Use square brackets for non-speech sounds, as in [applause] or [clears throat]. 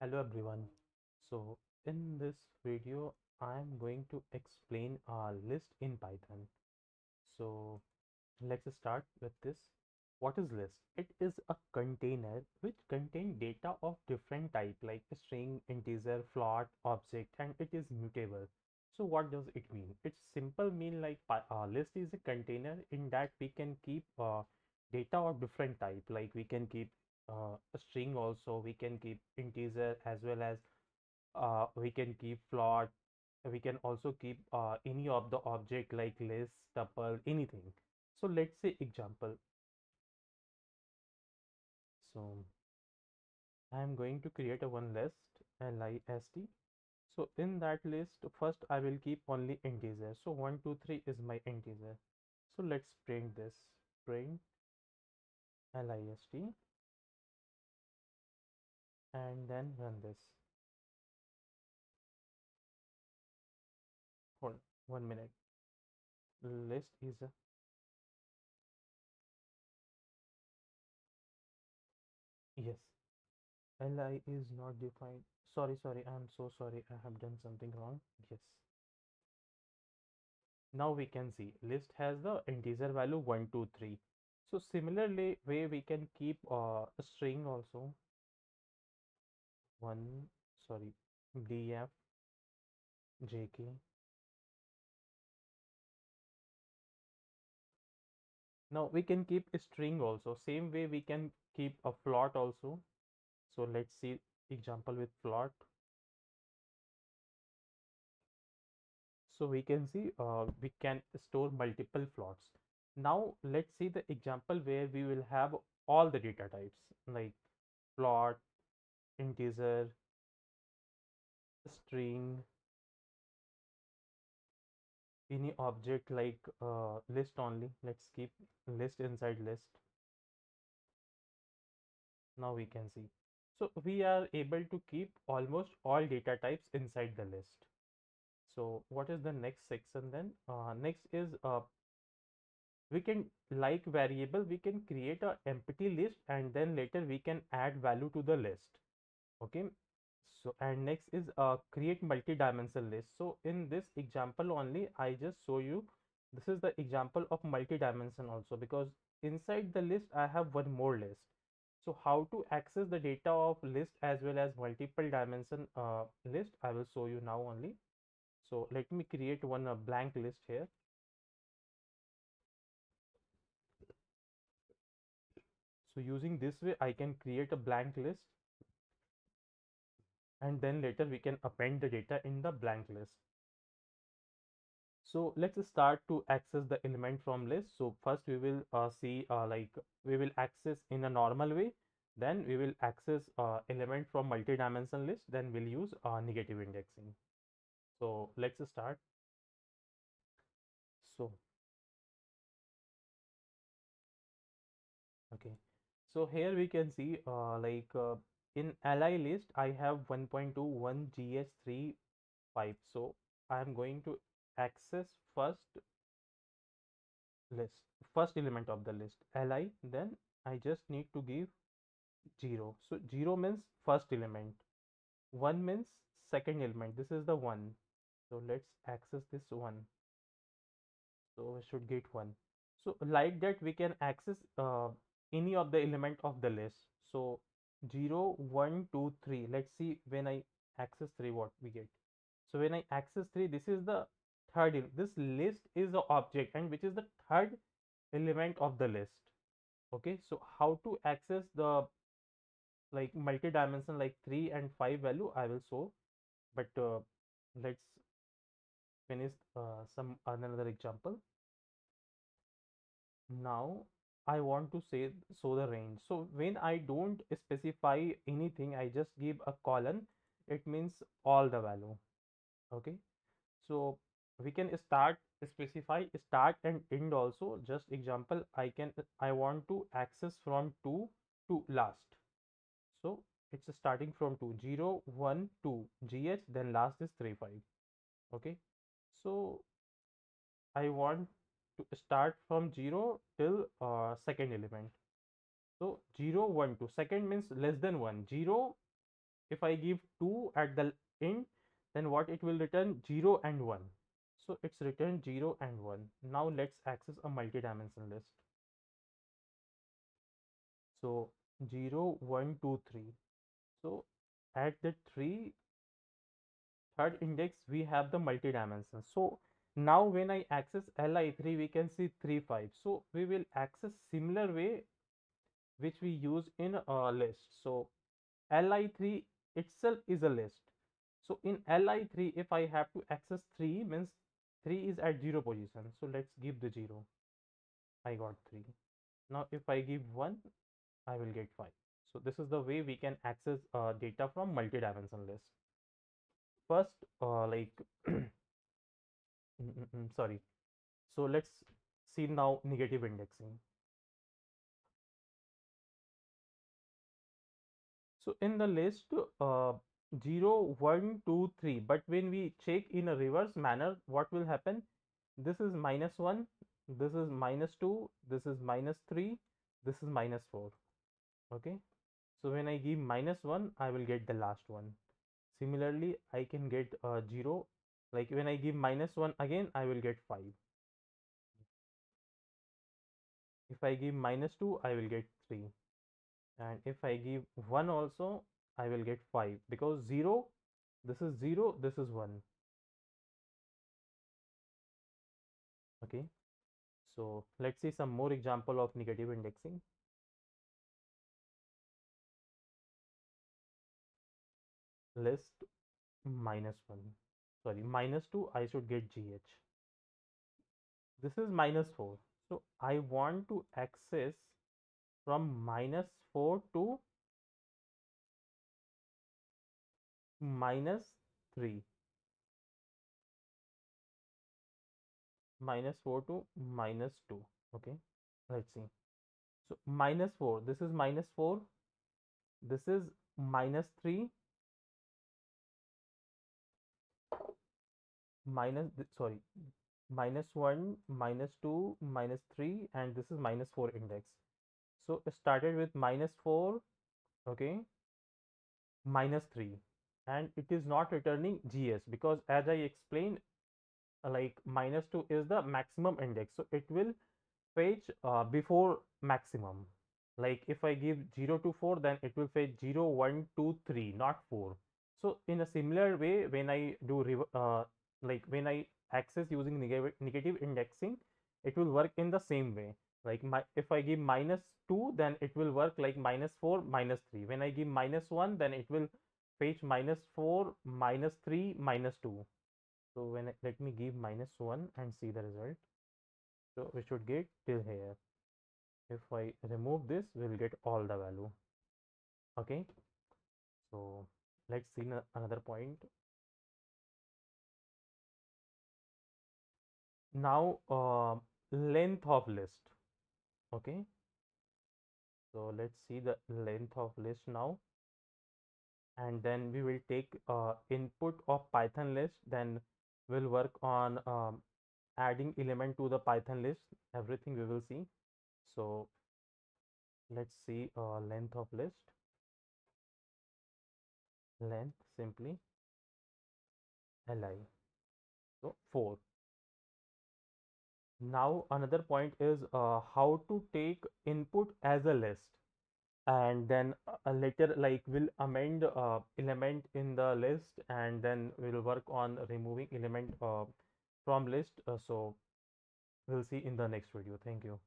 Hello everyone. So in this video, I'm going to explain a list in Python. So let's start with this. What is list? It is a container which contain data of different type like string, integer, float, object, and it is mutable. So what does it mean? It's simple mean like uh, list is a container in that we can keep uh, data of different type like we can keep uh, a string also we can keep integer as well as uh, we can keep float we can also keep uh, any of the object like list tuple anything. So let's say example. So i am going to create a one list list so in that list first i will keep only integer. So 1 2 3 is my integer. So let's print this. Print list and then run this hold one minute. List is a yes. Li is not defined. Sorry sorry i'm so sorry i have done something wrong. Yes. Now we can see list has the integer value 1 2 3 so similarly way we can keep uh, a string also 1 sorry df jk now we can keep a string also. Same way we can keep a float also. So let's see example with float so we can see uh, we can store multiple floats now let's see the example where we will have all the data types like float integer string any object like uh, list only. Let's keep list inside list. Now we can see. So we are able to keep almost all data types inside the list. So what is the next section then? Uh, next is uh, we can like variable we can create a empty list and then later we can add value to the list okay so and next is uh, create multi-dimensional list. So in this example only i just show you this is the example of multi-dimension also because inside the list i have one more list. So how to access the data of list as well as multiple dimension uh, list i will show you now only. So let me create one uh, blank list here. So using this way i can create a blank list and then later we can append the data in the blank list. So let's start to access the element from list. So first we will uh, see uh, like we will access in a normal way. Then we will access uh, element from multi-dimensional list. Then we'll use uh, negative indexing. So let's start. So okay. So here we can see uh, like uh, in li list i have 1.21 gh35 so i am going to access first list first element of the list li then i just need to give 0 so 0 means first element. 1 means second element. This is the 1 so let's access this one. So we should get 1 so like that we can access uh, any of the element of the list. So 0 1 2 3 let's see when i access 3 what we get. So when i access 3 this is the third this list is the object and which is the third element of the list. Okay so how to access the like multi-dimension like 3 and 5 value i will show. But uh, let's finish uh, some another example. Now I want to say so the range. So when I don't specify anything, I just give a colon, it means all the value. Okay. So we can start specify start and end also just example I can I want to access from 2 to last. So it's starting from 2 0 1 2 gh then last is 3 5 okay so I want to start from 0 till uh, second element. So 0 1 2 second means less than 1 0 if I give 2 at the end then what it will return? 0 and 1 so it's returned 0 and 1 now let's access a multi-dimensional list. So 0 1 2 3 so at the 3 third index we have the multi-dimension. So now when I access li3 we can see 3 5 so we will access similar way which we use in a list. So li3 itself is a list. So in li3 if I have to access 3 means 3 is at 0 position. So let's give the 0 I got 3 now if I give 1 I will get 5 so this is the way we can access uh, data from multi-dimensional list. First uh, like [clears throat] sorry. So let's see now negative indexing. So in the list uh, 0 1 2 3 but when we check in a reverse manner what will happen? This is minus 1 this is minus 2 this is minus 3 this is minus 4 okay? So when i give minus 1 i will get the last one. Similarly i can get uh, 0 like when i give minus 1 again i will get 5 if i give minus 2 i will get 3 and if i give 1 also I will get 5 because 0 this is 0 this is 1 okay? So let's see some more example of negative indexing. List minus 1 sorry minus 2 I should get GH this is minus 4 so I want to access from minus 4 to minus 3 minus 4 to minus 2 okay let's see. So minus 4 this is minus 4 this is minus 3 minus sorry minus 1 minus 2 minus 3 and this is minus 4 index. So it started with minus 4 okay minus 3 and it is not returning gs because as i explained uh, like minus 2 is the maximum index. So it will fetch uh, before maximum. Like if i give 0 to 4 then it will fetch 0 1 2 3 not 4 so in a similar way when i do uh, like when i access using negative negative indexing it will work in the same way. Like my if i give minus 2 then it will work like minus 4 minus 3 when i give minus 1 then it will fetch minus 4 minus 3 minus 2 so when I, let me give minus 1 and see the result. So we should get till here. If I remove this we'll get all the value. Okay? So let's see another point now uh, length of list. Okay? So let's see the length of list now. And then we will take uh, input of python list. Then we'll work on um, adding element to the python list. Everything we will see. So let's see uh, length of list. Length simply li so 4 now another point is uh, how to take input as a list. And then uh, later like we'll amend uh, element in the list and then we'll work on removing element uh, from list. Uh, so we'll see in the next video. Thank you